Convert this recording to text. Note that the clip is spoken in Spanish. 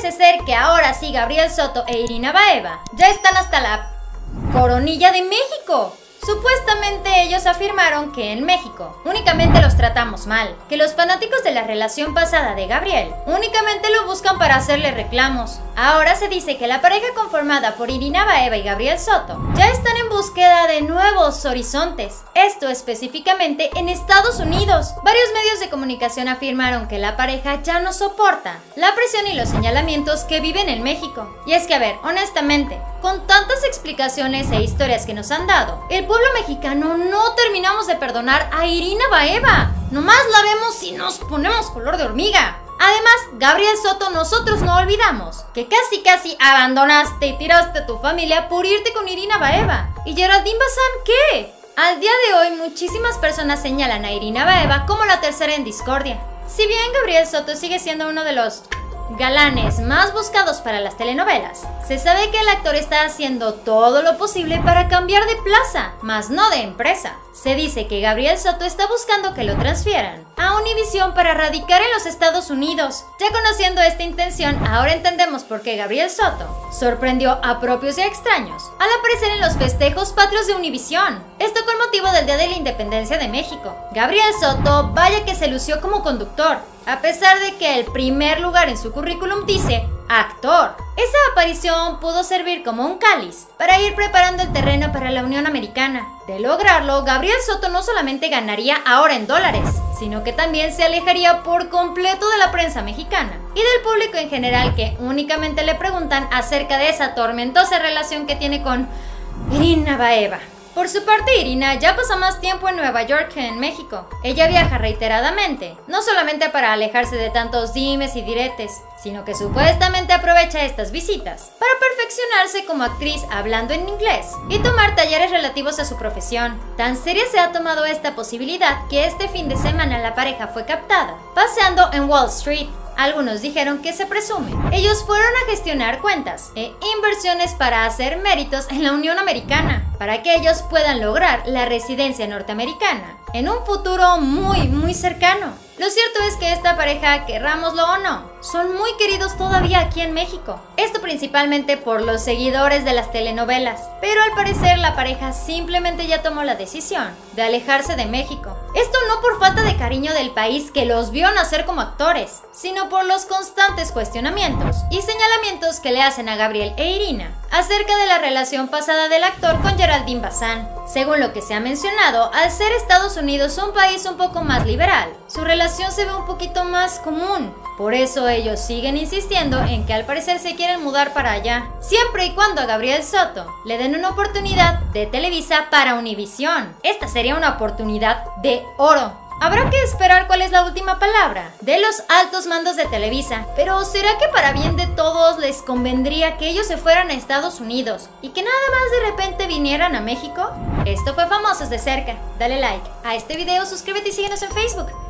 parece ser que ahora sí Gabriel Soto e Irina Baeva ya están hasta la coronilla de México. Supuestamente ellos afirmaron que en México únicamente los tratamos mal, que los fanáticos de la relación pasada de Gabriel únicamente lo buscan para hacerle reclamos. Ahora se dice que la pareja conformada por Irina Baeva y Gabriel Soto ya están en búsqueda de nuevos horizontes, esto específicamente en Estados Unidos. Varios medios de comunicación afirmaron que la pareja ya no soporta la presión y los señalamientos que viven en México. Y es que, a ver, honestamente, con tantas explicaciones e historias que nos han dado, el pueblo mexicano no terminamos de perdonar a Irina Baeva. Nomás la vemos y nos ponemos color de hormiga. Además, Gabriel Soto, nosotros no olvidamos que casi casi abandonaste y tiraste a tu familia por irte con Irina Baeva. ¿Y Geraldine Bazán qué? Al día de hoy, muchísimas personas señalan a Irina Baeva como la tercera en discordia. Si bien Gabriel Soto sigue siendo uno de los galanes más buscados para las telenovelas. Se sabe que el actor está haciendo todo lo posible para cambiar de plaza, más no de empresa. Se dice que Gabriel Soto está buscando que lo transfieran a Univision para radicar en los Estados Unidos. Ya conociendo esta intención, ahora entendemos por qué Gabriel Soto sorprendió a propios y a extraños al aparecer en los festejos patrios de Univision. Esto con motivo del Día de la Independencia de México. Gabriel Soto, vaya que se lució como conductor, a pesar de que el primer lugar en su currículum dice actor. Esa aparición pudo servir como un cáliz para ir preparando el terreno para la Unión Americana. De lograrlo, Gabriel Soto no solamente ganaría ahora en dólares, sino que también se alejaría por completo de la prensa mexicana y del público en general que únicamente le preguntan acerca de esa tormentosa relación que tiene con Irina Baeva. Por su parte, Irina ya pasa más tiempo en Nueva York que en México. Ella viaja reiteradamente, no solamente para alejarse de tantos dimes y diretes, sino que supuestamente aprovecha estas visitas para perfeccionarse como actriz hablando en inglés y tomar talleres relativos a su profesión. Tan seria se ha tomado esta posibilidad que este fin de semana la pareja fue captada paseando en Wall Street algunos dijeron que se presume. Ellos fueron a gestionar cuentas e inversiones para hacer méritos en la Unión Americana, para que ellos puedan lograr la residencia norteamericana en un futuro muy, muy cercano. Lo cierto es que esta pareja, querrámoslo o no, son muy queridos todavía aquí en México. Esto principalmente por los seguidores de las telenovelas. Pero al parecer la pareja simplemente ya tomó la decisión de alejarse de México. Esto no por falta de cariño del país que los vio nacer como actores, sino por los constantes cuestionamientos y señalamientos que le hacen a Gabriel e Irina acerca de la relación pasada del actor con Geraldine Bazán. Según lo que se ha mencionado, al ser Estados Unidos un país un poco más liberal, su relación se ve un poquito más común. Por eso ellos siguen insistiendo en que al parecer se quieren mudar para allá, siempre y cuando a Gabriel Soto le den una oportunidad de Televisa para Univisión. Esta sería una oportunidad de oro. Habrá que esperar cuál es la última palabra de los altos mandos de Televisa, pero ¿será que para bien de todos les convendría que ellos se fueran a Estados Unidos y que nada más de repente vinieran a México? Esto fue Famosos de Cerca. Dale like a este video, suscríbete y síguenos en Facebook.